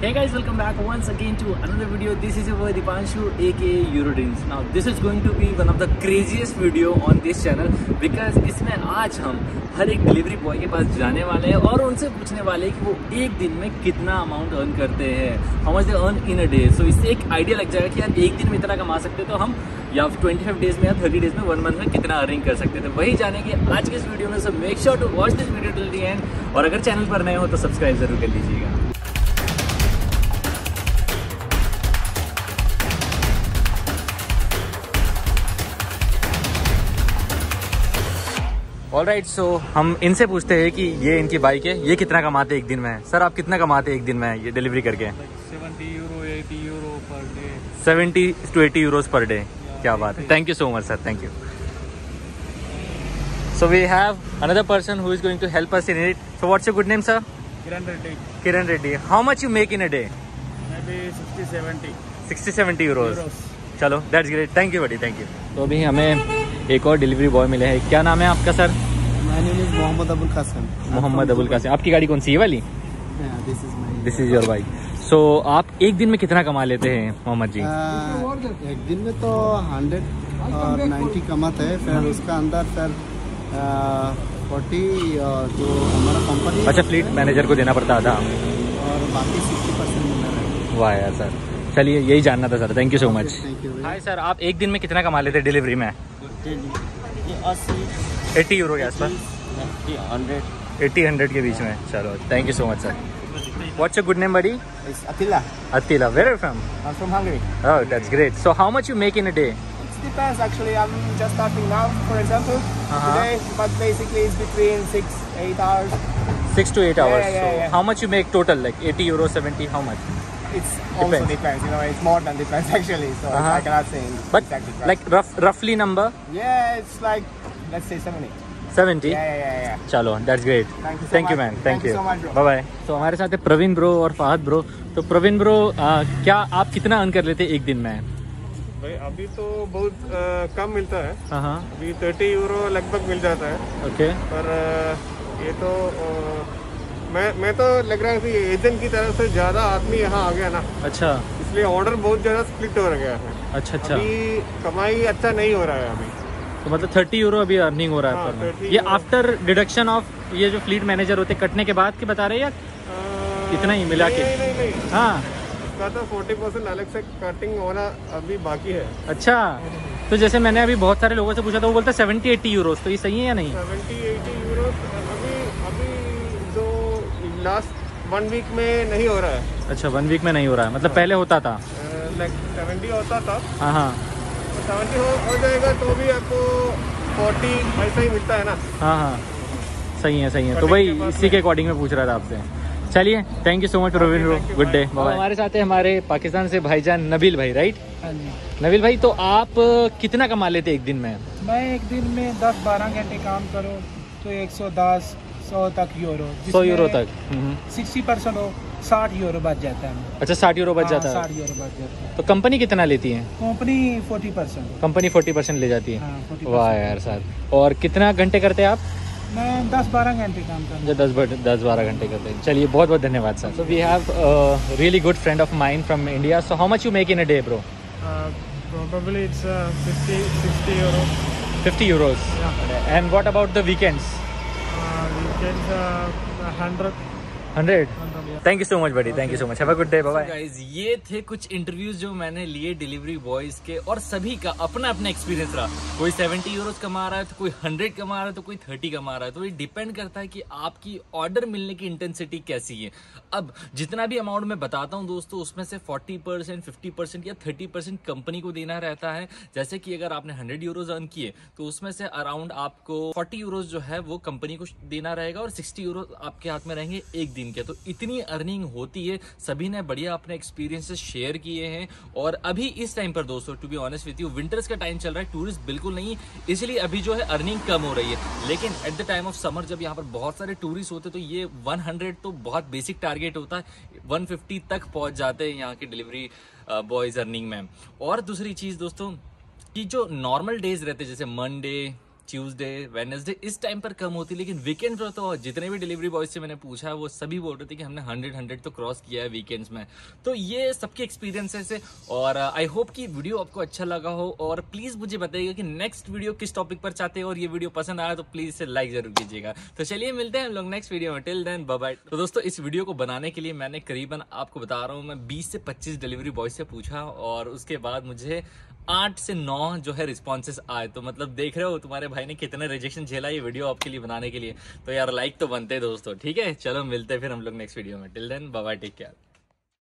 Hey guys, welcome back once again to another video. This is your boy Dipanshu aka Eurodreams. Now this is going to be one of the craziest video on this channel because इसमें आज हम हर एक delivery boy के पास जाने वाले हैं और उनसे पूछने वाले हैं कि वो एक दिन में कितना अमाउंट अर्न करते हैं। How much they earn in a day so इससे एक आइडिया लग जाएगा कि यार एक दिन में इतना कमा सकते हैं तो हम या ट्वेंटी फाइव डेज़ में या थर्टी डेज़ में वन मंथ में कितना अर्निंग कर सकते थे। वही जानेंगे आज के इस वीडियो में so make sure to watch this video till the end और अगर चैनल पर नए हो तो सब्सक्राइब ज़रूर कर लीजिएगा। ऑल राइट सो हम इनसे पूछते हैं कि ये इनकी बाइक है ये कितना कमाते हैं एक दिन में? सर आप कितना कमाते हैं एक दिन में ये डिलीवरी करके? Seventy euro eighty euro per day seventy to eighty euros per day क्या बात है। Thank you so much sir thank you so we have another person who is going to help us in it so what's your good name sir Kiran Reddy Kiran Reddy how much you make in a day sixty seventy euros चलो that's great thank you buddy thank you तो अभी हमें एक और delivery boy मिले हैं। क्या नाम है आपका sir Mohammed Abul Qasim. Mohammed Abul Qasim. आपकी गाड़ी कौन सी है वाली. This is your bike so आप एक दिन में कितना कमा लेते हैं मोहम्मद जी? Uh, एक दिन में तो हंड्रेड और नाइन्टी कमाते हैं फिर उसका अंदर फिर फोर्टी जो हमारा कंपनी अच्छा फ्लीट मैनेजर को देना पड़ता था और बाकी सिक्सटी परसेंट है। वाह यार सर चलिए यही जानना था sir thank you so much hi sir आप एक दिन में कितना कमा लेते हैं डिलीवरी में? ये अस्सी एट्टी यूरो के आसपास हंड्रेड एट्टी हंड्रेड के बीच में चलो thank you so much sir what's your good name buddy is Attila Attila where from I'm from Hungary. Oh, that's great. So, how much you make in a day? It depends actually. I'm just starting now, for example, Uh-huh. today, but basically it's between six, eight hours. Six to eight Yeah, hours. yeah, so, yeah. how much you make total? Like 80 euro, 70? How much? It's also Depends. depends. You know, it's more than depends actually. So Uh-huh. I cannot say But exactly. like rough, roughly number yeah, it's like let's say seventy. 70. Yeah, yeah, yeah, yeah. चलो that's great Thank you so thank you. Man Thank thank you you so much, bro. Bye bye तो हमारे साथ है Praveen bro और Fahad bro तो Praveen bro क्या आप कितना अर्न कर लेते हैं एक दिन में भाई अभी तो बहुत अ, कम मिलता है हाँ हाँ अभी थर्टी यूरो लगभग मिल जाता है ओके पर अ, ये तो अ, मैं मैं तो लग रहा है कि एजेंट की तरफ़ से ज़्यादा आदमी यहाँ आ गया ना। अच्छा। इसलिए ऑर्डर बहुत ज़्यादा स्प्लिट हो गया है। अच्छा अच्छा। अभी कमाई अच्छा नहीं हो रहा है अभी। तो मतलब थर्टी यूरो अभी अर्निंग हो रहा है हाँ, पर मंथ। 30 ये आफ्टर डिडक्शन ऑफ़ ये जो फ्लीट मैनेजर होते कटने के बाद के बता रहे या इतना ही मिला के? नहीं नहीं नहीं। हाँ। इसका तो फोर्टी परसेंट अलग से कटिंग होना अभी बाकी है। अच्छा। तो जैसे मैंने अभी बहुत सारे लोगों से पूछा था वो बोलते सेवेंटी एट्टी यूरोस तो ये सही है या नहीं? सेवेंटी एटी यूरो अभी अभी लास्ट वन वीक में नहीं हो रहा है। अच्छा वन वीक में नहीं हो रहा है। मतलब पहले होता था? लाइक सेवेंटी होता था। हाँ हाँ। सेवेंटी हो, हो जाएगा तो भी आपको फोर्टी ऐसा ही मिलता है ना। हाँ हाँ। सही है सही है। तो बाद इसी के अकॉर्डिंग में पूछ रहा था आपसे। चलिए thank you so much bro good day हमारे साथ है हमारे पाकिस्तान से भाईजान नबील भाई राइट हाँ नबील भाई तो आप कितना कमा लेते एक दिन में? मैं एक दिन में 10-12 घंटे काम करूँ तो 110 100 तक यूरो सौ यूरो तक। हम्म। 60 परसेंट हो 60 यूरो बच जाता है। अच्छा साठ यूरो बच हाँ, जाता है। 60 यूरो बच जाता है। तो कंपनी कितना लेती है? Company 40 percent. Company forty percent ले जाती है? हाँ 40 वाह यार साहब। और कितना घंटे करते हैं आप? मैं 10-12 घंटे काम करता जो दस दस बारह घंटे करते हैं। चलिए बहुत बहुत धन्यवाद sir. So we have really good friend of mind from India so how much you make in a day bro probably it's fifty sixty euro fifty euros and what about the weekends weekend hundred hundred. Thank you so much buddy thank you so much have a good day bye guys ये थे कुछ interviews जो मैंने लिए delivery boys के और सभी का अपना अपना एक्सपीरियंस रहा। कोई 70 यूरोस कमा रहा है तो कोई 100 कमा रहा है तो कोई 30 कमा रहा है। तो ये डिपेंड करता है कि आपकी ऑर्डर मिलने की इंटेंसिटी कैसी है। अब जितना भी अमाउंट मैं बताता हूँ दोस्तों, उसमें से 40 परसेंट फिफ्टी परसेंट या 30 परसेंट कंपनी को देना रहता है। जैसे कि अगर आपने 100 यूरोज अर्न किए तो उसमें से अराउंड आपको 40 यूरोज जो है, वो कंपनी को देना रहेगा और 60 यूरो आपके हाथ में रहेंगे एक दिन के तो इतनी अर्निंग होती है, सभी ने बढ़िया अपने एक्सपीरियंसेस शेयर किए हैं। और अभी इस टाइम पर दोस्तों to be honest with you winters का टाइम चल रहा है टूरिस्ट बिल्कुल नहीं, इसलिए अभी जो है अर्निंग कम हो रही है। लेकिन at the time of summer जब यहाँ पर बहुत सारे टूरिस्ट होते तो ये 100 तो बहुत बेसिक टारगेट होता है 150 तक पहुँच जाते हैं यहाँ के डिलीवरी बॉयज़ अर्निंग में। और दूसरी चीज़ दोस्तों, कि जो नॉर्मल डेज़ रहते जैसे मंडे ट्यूसडे वेनसडे इस टाइम पर कम होती है लेकिन वीकेंड पर तो जितने भी डिलीवरी बॉयज़ से मैंने पूछा वो सभी बोल रहे थे कि हमने हंड्रेड हंड्रेड तो क्रॉस किया है वीकेंड्स में। तो ये सबके एक्सपीरियंसेस है और आई uh, होप कि वीडियो आपको अच्छा लगा हो और प्लीज़ मुझे बताइएगा कि नेक्स्ट वीडियो किस टॉपिक पर चाहते हो और ये वीडियो पसंद आया तो प्लीज़ इसे लाइक ज़रूर कीजिएगा। तो चलिए मिलते हैं हम लोग नेक्स्ट वीडियो में। टिल देन बाय तो दोस्तों इस वीडियो को बनाने के लिए मैंने करीबन आपको बता रहा हूँ मैं 20 से 25 डिलीवरी बॉय से पूछा और उसके बाद मुझे आठ से नौ जो है रिस्पॉन्सेस आए। तो मतलब देख रहे हो, तुम्हारे भाई ने कितने रिजेक्शन झेला ये वीडियो आपके लिए बनाने के लिए। तो यार लाइक तो बनते दोस्तों, ठीक है? चलो मिलते फिर हम लोग नेक्स्ट वीडियो में। Till then bye take care